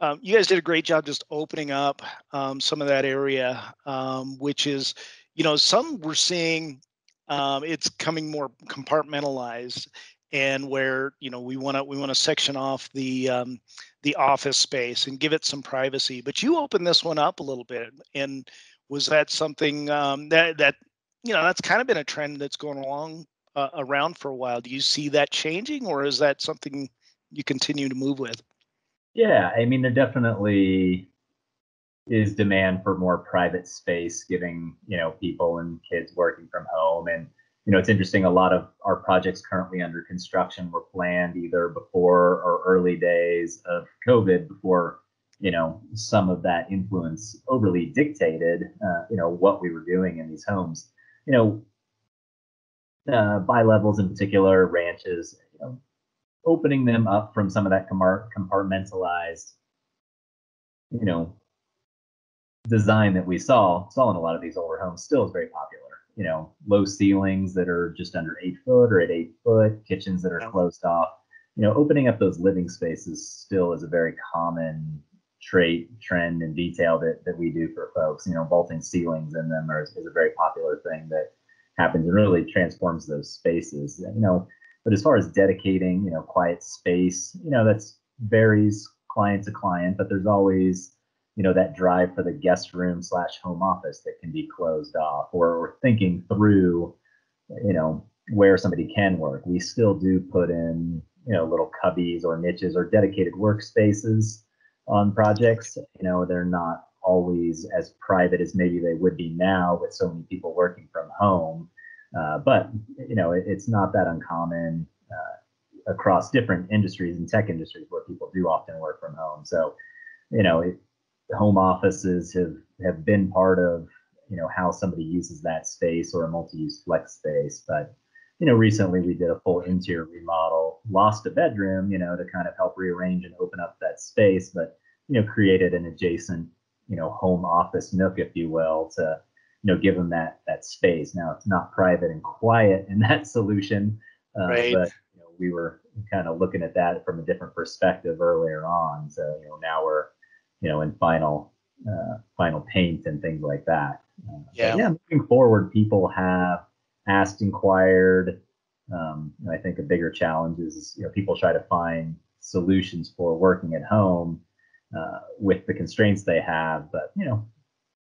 um, you guys did a great job just opening up um, some of that area um, which is you know some we're seeing um, it's coming more compartmentalized and where you know we want to we want to section off the um, the office space and give it some privacy. But you opened this one up a little bit, and was that something um, that that you know that's kind of been a trend that's going along uh, around for a while? Do you see that changing, or is that something you continue to move with? Yeah, I mean, there definitely is demand for more private space, giving you know people and kids working from home and you know, it's interesting. A lot of our projects currently under construction were planned either before or early days of COVID, before you know some of that influence overly dictated, uh, you know, what we were doing in these homes. You know, uh, bi levels in particular, ranches, you know, opening them up from some of that compartmentalized, you know, design that we saw saw in a lot of these older homes still is very popular you know, low ceilings that are just under eight foot or at eight foot, kitchens that are closed off. You know, opening up those living spaces still is a very common trait, trend, and detail that, that we do for folks. You know, vaulting ceilings in them are, is a very popular thing that happens and really transforms those spaces. You know, but as far as dedicating, you know, quiet space, you know, that's varies client to client, but there's always you know that drive for the guest room slash home office that can be closed off or, or thinking through you know where somebody can work we still do put in you know little cubbies or niches or dedicated workspaces on projects. You know, they're not always as private as maybe they would be now with so many people working from home. Uh, but you know, it, it's not that uncommon uh, across different industries and tech industries where people do often work from home. So, you know, it, home offices have have been part of you know how somebody uses that space or a multi-use flex space. But you know, recently we did a full interior remodel, lost a bedroom, you know, to kind of help rearrange and open up that space, but you know, created an adjacent you know home office nook, if you will, to you know give them that that space. Now it's not private and quiet in that solution, uh, Right. but you know, we were kind of looking at that from a different perspective earlier on. So you know now we're you know in final uh, final paint and things like that. Uh, Yeah. yeah, moving forward, people have asked, inquired. Um, and I think a bigger challenge is you know people try to find solutions for working at home uh, with the constraints they have. But you know,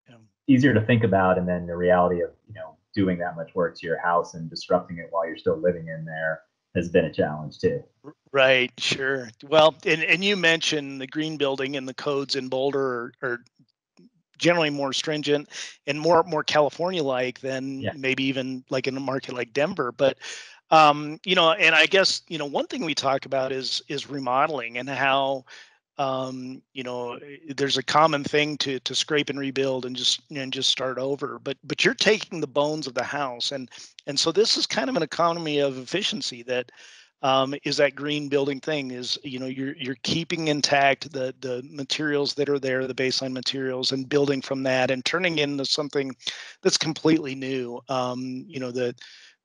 Yeah. easier to think about, and then the reality of you know doing that much work to your house and disrupting it while you're still living in there has been a challenge too. Right, sure. Well, and, and you mentioned the green building and the codes in Boulder are, are generally more stringent and more more California like than Yeah. maybe even like in a market like Denver. But um, you know, and I guess you know one thing we talk about is is remodeling and how um, you know eh, there's a common thing to to scrape and rebuild and just and just start over. But but you're taking the bones of the house and and so this is kind of an economy of efficiency that um, is that green building thing is you know you're you're keeping intact the the materials that are there the baseline materials and building from that and turning into something that's completely new um, you know the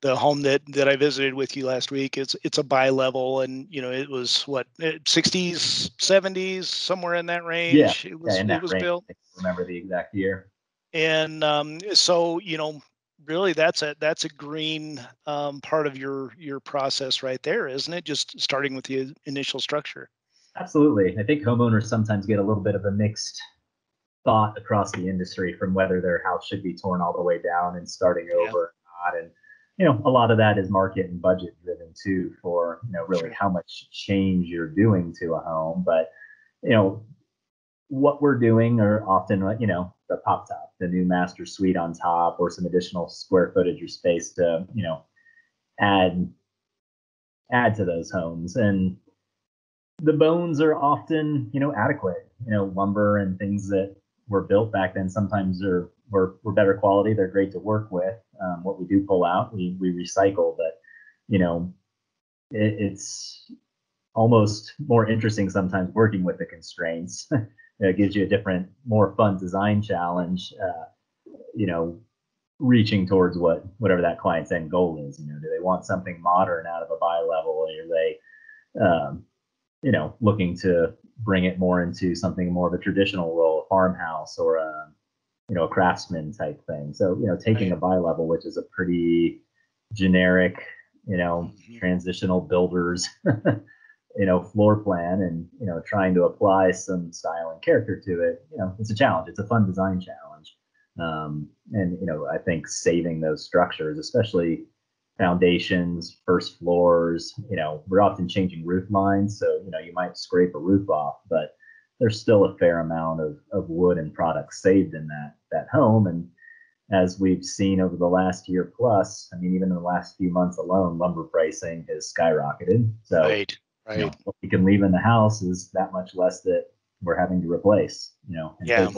the home that that I visited with you last week it's it's a bi-level and you know it was what eh, 60s 70s somewhere in that range it was yeah, it was range. built remember the exact year. and um, so you know really that's a that's a green um, part of your your process right there isn't it just starting with the initial structure Absolutely. I think homeowners sometimes get a little bit of a mixed thought across the industry from whether their house should be torn all the way down and starting Yeah. over or not. And, you know, a lot of that is market and budget driven too for, you know, really how much change you're doing to a home. But, you know, what we're doing are often, like, you know, the pop top, the new master suite on top, or some additional square footage or space to, you know, add add to those homes. And the bones are often, you know, adequate. You know, lumber and things that were built back then sometimes are were, were better quality. They're great to work with. Um, what we do pull out, we we recycle, but you know, it, it's almost more interesting sometimes working with the constraints. it gives you a different, more fun design challenge. Uh, you know, reaching towards what whatever that client's end goal is. You know, do they want something modern out of a bi-level, or are they, um, you know, looking to bring it more into something more of a traditional role, a farmhouse or a, you know, a craftsman type thing. So, you know, taking a bi-level, which is a pretty generic, you know, Mhm. transitional builders, you know, floor plan, and you know, trying to apply some style and character to it. You know, it's a challenge. It's a fun design challenge. Um, and you know, I think saving those structures, especially foundations, first floors, you know, we're often changing roof lines, so you know, you might scrape a roof off, but there's still a fair amount of, of wood and products saved in that that home. And as we've seen over the last year plus, I mean, even in the last few months alone, lumber pricing has skyrocketed. So right you know, what we can leave in the house is that much less that we're having to replace. You know, and Yeah.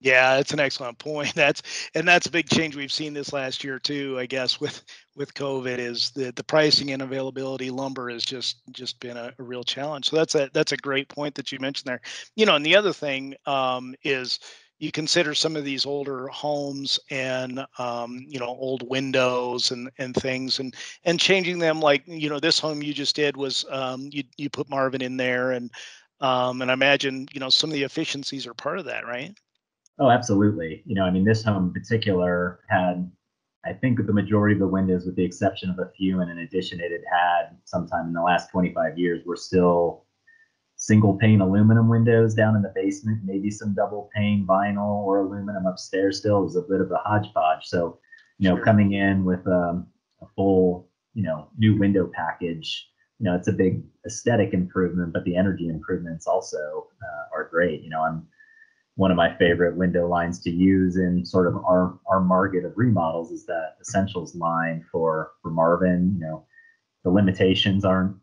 Yeah, that's an excellent point. That's and that's a big change we've seen this last year too. I guess with with COVID is the the pricing and availability. Lumber has just just been a, a real challenge. So that's a that's a great point that you mentioned there. You know, and the other thing um, is you consider some of these older homes and um, you know old windows and and things and and changing them. Like you know, this home you just did was um, you you put Marvin in there and um, and I imagine you know some of the efficiencies are part of that, right? Oh, absolutely. You know, I mean, this home in particular had, I think, the majority of the windows, with the exception of a few, and in addition, it had had sometime in the last 25 years, were still single pane aluminum windows down in the basement, maybe some double pane vinyl or aluminum upstairs still. It was a bit of a hodgepodge. So, you know, Sure. coming in with um, a full, you know, new window package you know, it's a big aesthetic improvement, but the energy improvements also uh, are great. You know, I'm one of my favorite window lines to use in sort of our our market of remodels is that essentials line for for Marvin. You know, the limitations aren't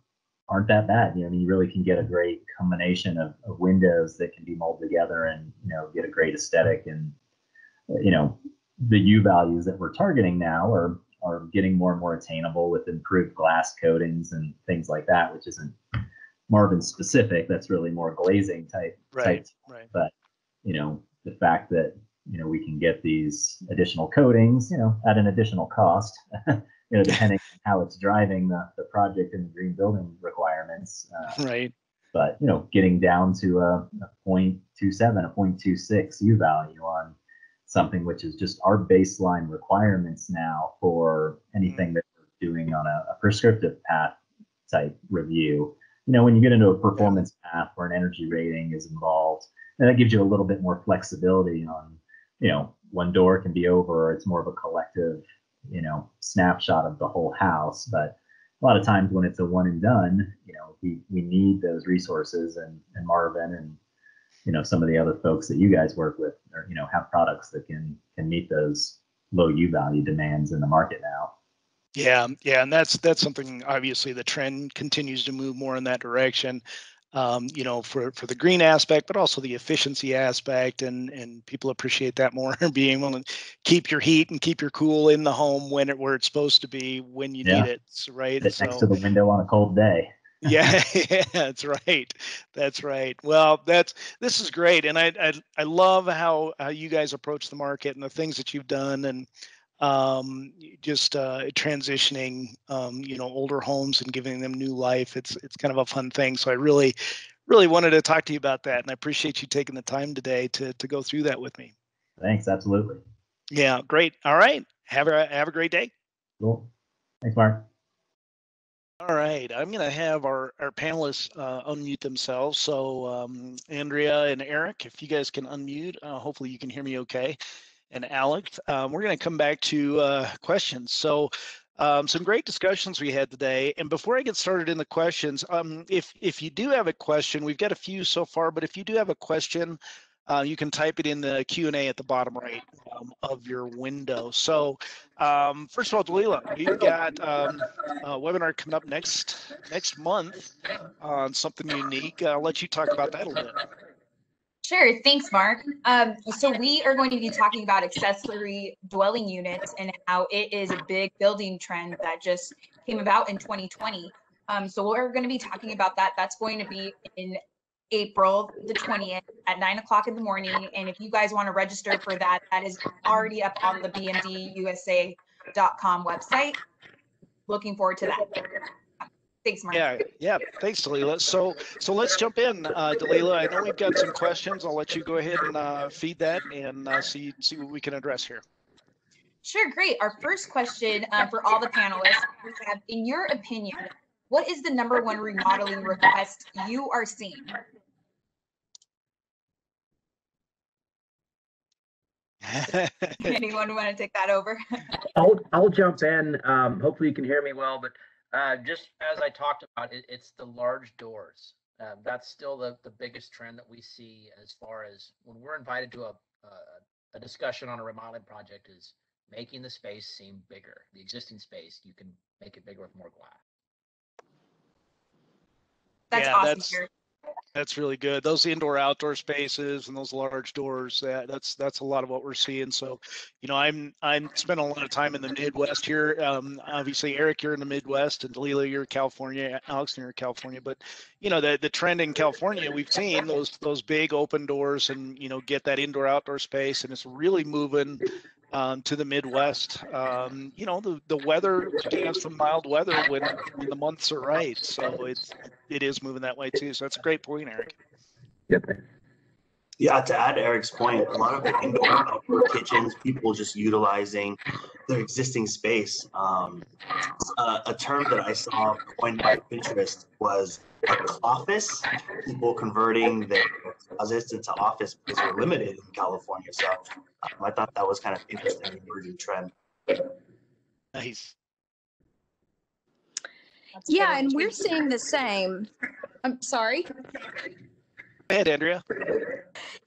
aren't that bad. You know, I mean, you really can get a great combination of, of windows that can be molded together and you know get a great aesthetic and you know the U values that we're targeting now are are getting more and more attainable with improved glass coatings and things like that, which isn't Marvin specific. That's really more glazing type. Right, type. right. But you know, the fact that you know we can get these additional coatings, you know, at an additional cost, you know, depending on how it's driving the, the project and the green building requirements. Uh, Right. but you know, getting down to a, a 0.27, a 0.26 U value on something which is just our baseline requirements now for anything that we're doing on a, a prescriptive path type review. You know, when you get into a performance path where an energy rating is involved, and that gives you a little bit more flexibility on, you know, one door can be over, or it's more of a collective, you know, snapshot of the whole house. But a lot of times when it's a one and done, you know, we, we need those resources and, and Marvin and, you know, some of the other folks that you guys work with or, you know, have products that can, can meet those low U value demands in the market now. Yeah, yeah, and that's that's something obviously the trend continues to move more in that direction. Um, you know, for for the green aspect, but also the efficiency aspect, and and people appreciate that more. being able to keep your heat and keep your cool in the home when it where it's supposed to be when you Yeah. need it, right? Sit next to the window on a cold day. yeah, yeah, that's right. That's right. Well, that's this is great, and I I, I love how how you guys approach the market and the things that you've done, and um just uh transitioning um you know older homes and giving them new life it's it's kind of a fun thing so i really really wanted to talk to you about that and i appreciate you taking the time today to to go through that with me Thanks. Absolutely. yeah great all right have a have a great day Cool. Thanks, Mark. All right, I'm going to have our, our panelists uh, unmute themselves. So um, Andrea and Eric, if you guys can unmute, uh, hopefully you can hear me okay. And Alex, um, we're going to come back to uh, questions. So um, some great discussions we had today. And before I get started in the questions, um, if if you do have a question, we've got a few so far, but if you do have a question, uh, you can type it in the Q&A at the bottom right um, of your window. So um, first of all, Dalila, we've got um, a webinar coming up next next month on something unique. I'll let you talk about that a little bit. Sure, thanks, Mark. Um, so we are going to be talking about accessory dwelling units and how it is a big building trend that just came about in 2020. Um, so we're going to be talking about that. That's going to be in April the 20th at nine o'clock in the morning. And if you guys want to register for that, that is already up on the bmdusa.com website. Looking forward to that. Thanks, Mark. Yeah, yeah. Thanks, Dalila. So, so let's jump in, uh, Dalila. I know we've got some questions. I'll let you go ahead and uh, feed that and uh, see see what we can address here. Sure, great. Our first question uh, for all the panelists, we have, in your opinion, what is the number one remodeling request you are seeing? Anyone want to take that over? I'll I'll jump in. Um, hopefully you can hear me well, but uh, just as I talked about, it, it's the large doors. Uh, that's still the the biggest trend that we see as far as when we're invited to a a, a discussion on a remodeling project is making the space seem bigger. The existing space you can make it bigger with more glass. That's Yeah, awesome. that's- to hear. That's really good. Those indoor outdoor spaces and those large doors, that, that's that's a lot of what we're seeing. So, you know, I'm I'm spent a lot of time in the Midwest here. Um, obviously, Eric, you're in the Midwest, and Dalila, you're California. Alex, you're California. But you know, the the trend in California, we've seen those those big open doors, and you know, get that indoor outdoor space, and it's really moving um, to the Midwest. Um, you know, the the weather can have some mild weather when when the months are right. So it's it is moving that way too. So that's a great point, Eric. Yeah, to add Eric's point, a lot of the indoor and outdoor kitchens, people just utilizing their existing space. Um, a, a term that I saw coined by Pinterest was a office. People converting their closets into office because we're limited in California. So um, I thought that was kind of interesting emerging trend. Nice. That's Yeah, and we're seeing the same. I'm sorry. Go ahead, Andrea.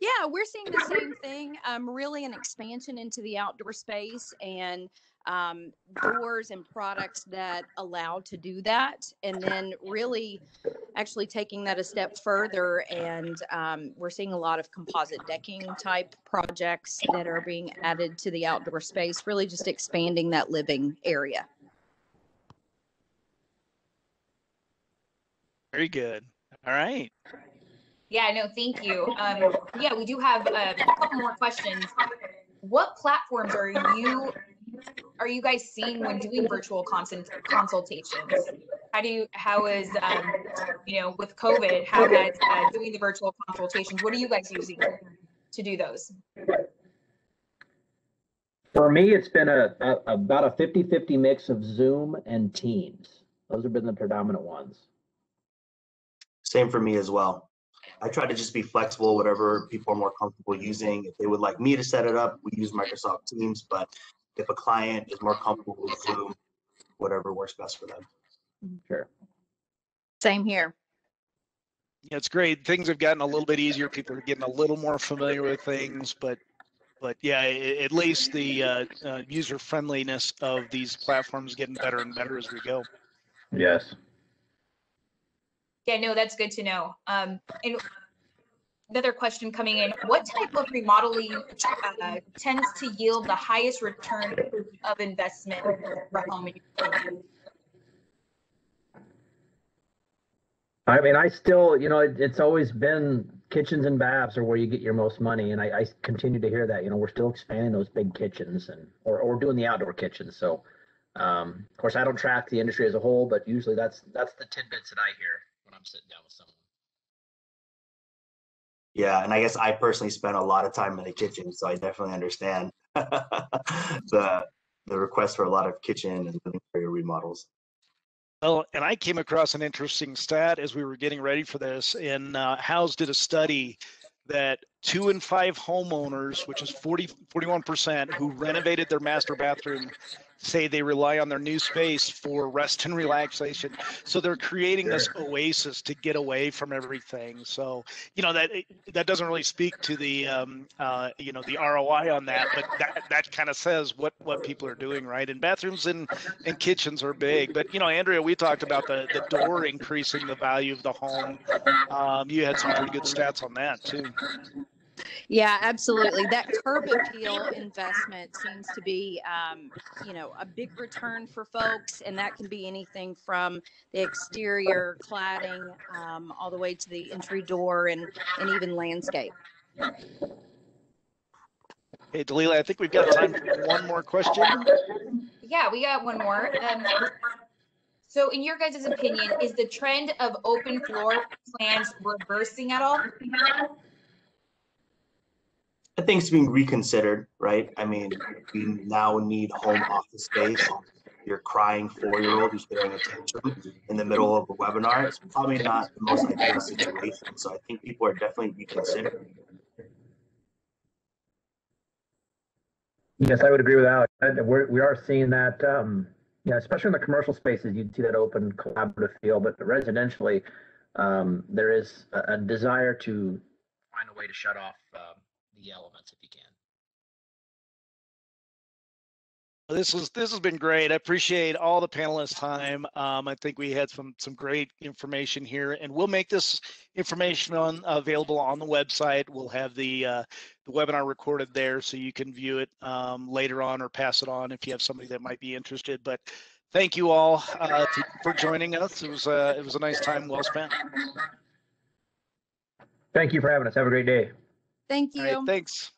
Yeah, we're seeing the same thing. Um, really an expansion into the outdoor space and um, doors and products that allow to do that. And then really actually taking that a step further. And um, we're seeing a lot of composite decking type projects that are being added to the outdoor space, really just expanding that living area. Very good. All right. Yeah, no, thank you. Um, yeah, we do have uh, a couple more questions. What platforms are you are you guys seeing when doing virtual consult consultations? How do you how is um, you know with COVID? How has uh, doing the virtual consultations? What are you guys using to do those? For me, it's been a, a about a 50-50 mix of Zoom and Teams. Those have been the predominant ones. Same for me as well. I try to just be flexible, whatever people are more comfortable using. If they would like me to set it up, we use Microsoft Teams, but if a client is more comfortable with Zoom, whatever works best for them. Sure. Same here. Yeah, it's great. Things have gotten a little bit easier. People are getting a little more familiar with things, but but yeah, at least the uh, uh, user friendliness of these platforms getting better and better as we go. Yes. Yeah, no, that's good to know. Um, and another question coming in: What type of remodeling uh, tends to yield the highest return of investment for home? I mean, I still, you know, it, it's always been kitchens and baths are where you get your most money, and I, I continue to hear that. You know, we're still expanding those big kitchens, and or or doing the outdoor kitchens. So, um, of course, I don't track the industry as a whole, but usually that's that's the tidbits that I hear I'm sitting down with someone. Yeah, and I guess I personally spend a lot of time in the kitchen, so I definitely understand the the request for a lot of kitchen and living area remodels. Well, and I came across an interesting stat as we were getting ready for this. And uh, Houzz did a study that two in five homeowners, which is 40, 41%, who renovated their master bathroom, say they rely on their new space for rest and relaxation. So they're creating this oasis to get away from everything. So, you know, that that doesn't really speak to the, um, uh, you know, the ROI on that, but that, that kind of says what, what people are doing, right? And bathrooms and, and kitchens are big. But, you know, Andrea, we talked about the, the door increasing the value of the home. Um, you had some pretty good stats on that too. Yeah, absolutely. That curb appeal investment seems to be, um, you know, a big return for folks, and that can be anything from the exterior cladding um, all the way to the entry door and and even landscape. Hey, Dalila, I think we've got time for one more question. Yeah, we got one more. Um, so, in your guys' opinion, is the trend of open floor plans reversing at all? I think it's being reconsidered, right? I mean, we now need home office space. Your crying four-year-old who's getting attention in the middle of a webinar, it's probably not the most ideal situation. So I think people are definitely reconsidering. Yes, I would agree with Alex. We're, we are seeing that, um, yeah, especially in the commercial spaces, you'd see that open collaborative feel, but residentially, um, there is a, a desire to find a way to shut off, um, the elements if you can. This was this has been great. I appreciate all the panelists' time. Um, I think we had some some great information here, and we'll make this information on available on the website. We'll have the uh, the webinar recorded there, so you can view it um, later on or pass it on if you have somebody that might be interested. But thank you all uh, to, for joining us. It was a it was a nice time, well spent. Thank you for having us. Have a great day. Thank you. right, thanks.